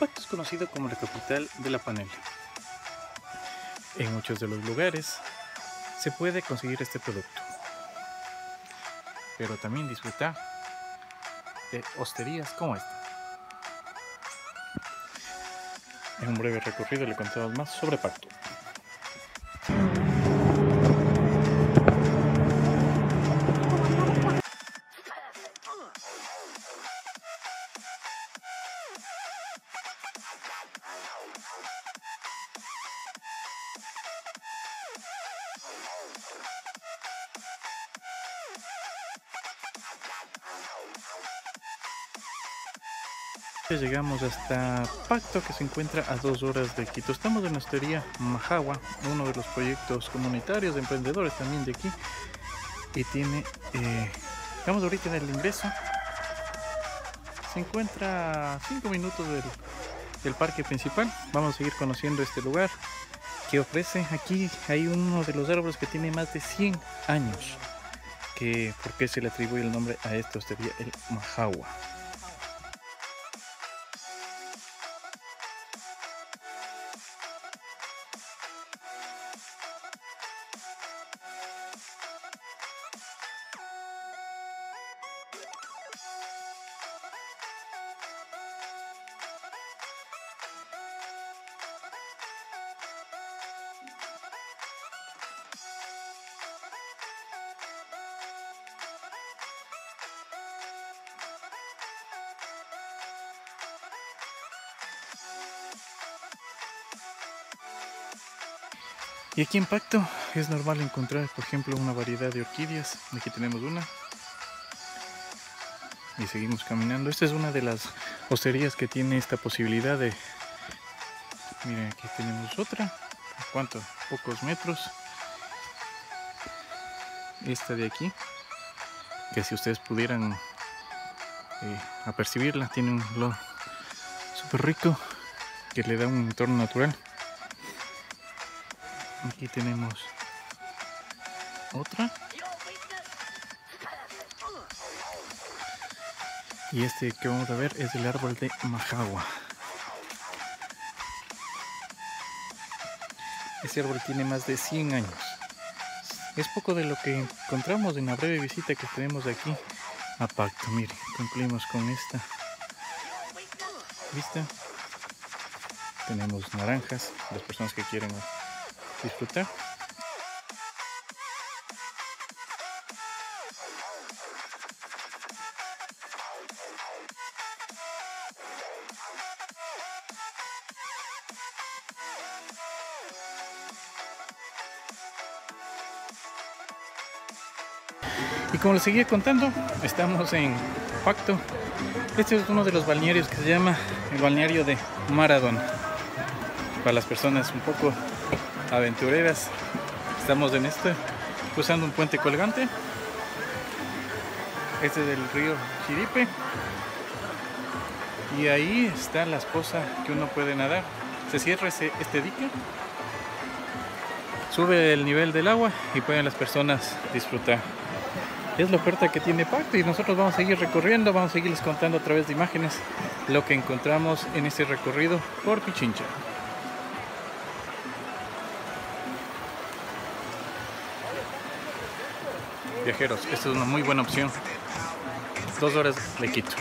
Pacto es conocido como la capital de la panela. En muchos de los lugares se puede conseguir este producto, pero también disfrutar de hosterías como esta. En un breve recorrido le contamos más sobre Pacto. Llegamos hasta Pacto que se encuentra a dos horas de Quito. Estamos en la hostería Majagua, uno de los proyectos comunitarios de emprendedores también de aquí. Y tiene, eh, ahorita en el ingreso. Se encuentra a 5 minutos del, parque principal. Vamos a seguir conociendo este lugar que ofrece. Aquí hay uno de los árboles que tiene más de 100 años. Que, ¿Por qué se le atribuye el nombre a esta hostería? El Majagua. Y aquí en Pacto es normal encontrar, por ejemplo, una variedad de orquídeas. Aquí tenemos una. Y seguimos caminando. Esta es una de las hosterías que tiene esta posibilidad de... Miren, aquí tenemos otra. ¿A ¿Cuánto? Pocos metros. Esta de aquí. Que si ustedes pudieran eh, apercibirla, tiene un olor súper rico que le da un entorno natural. Aquí tenemos otra. Y este que vamos a ver es el árbol de Majagua. Este árbol tiene más de 100 años. Es poco de lo que encontramos en la breve visita que tenemos aquí a Pacto. Mire, cumplimos con esta vista. Tenemos naranjas, las personas que quieren disfrutar. Y como les seguía contando, estamos en Pacto. Este es uno de los balnearios que se llama el balneario de Maradona. Para las personas un poco aventureras. Estamos en este, cruzando un puente colgante. Este es el río Chiripe. Y ahí está la esposa que uno puede nadar. Se cierra ese, este dique. Sube el nivel del agua y pueden las personas disfrutar. Es la oferta que tiene Pacto y nosotros vamos a seguir recorriendo, vamos a seguirles contando a través de imágenes lo que encontramos en este recorrido por Pichincha. Viajeros, esta es una muy buena opción. Dos horas de Quito.